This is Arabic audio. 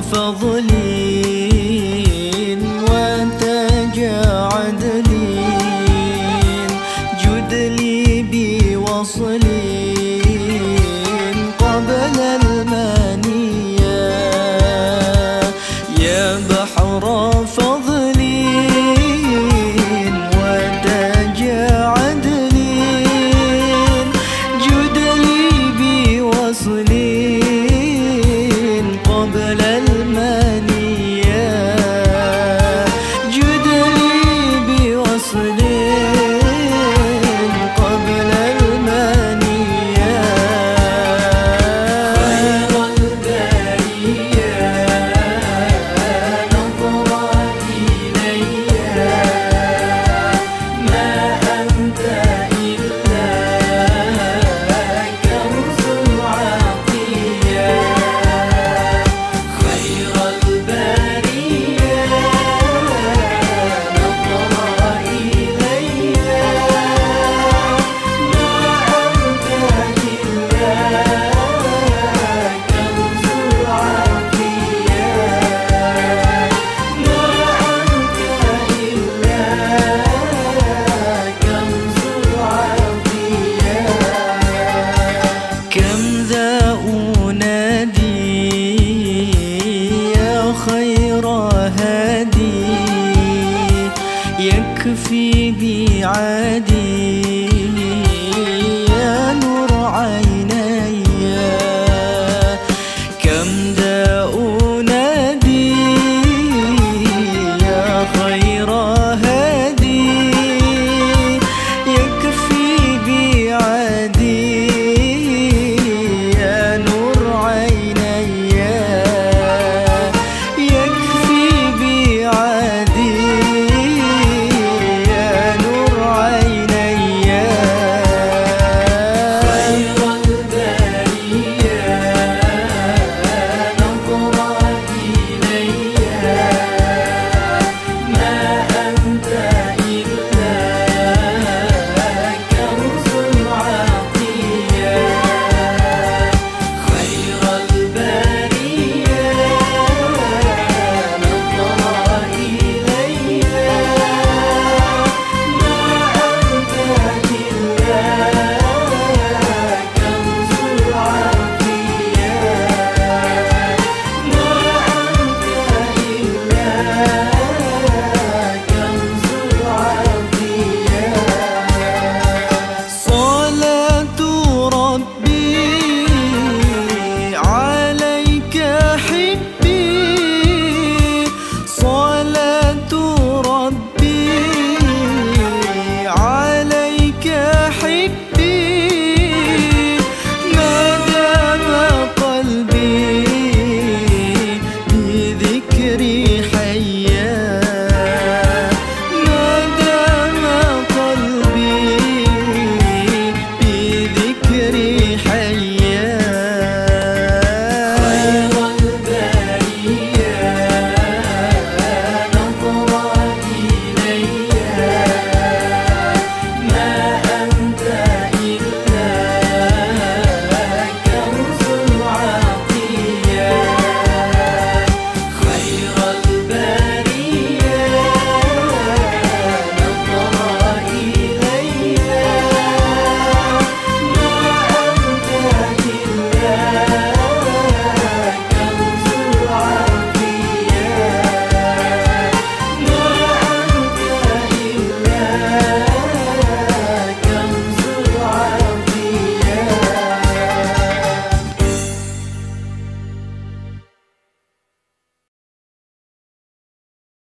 فضلي في ايدي عادي.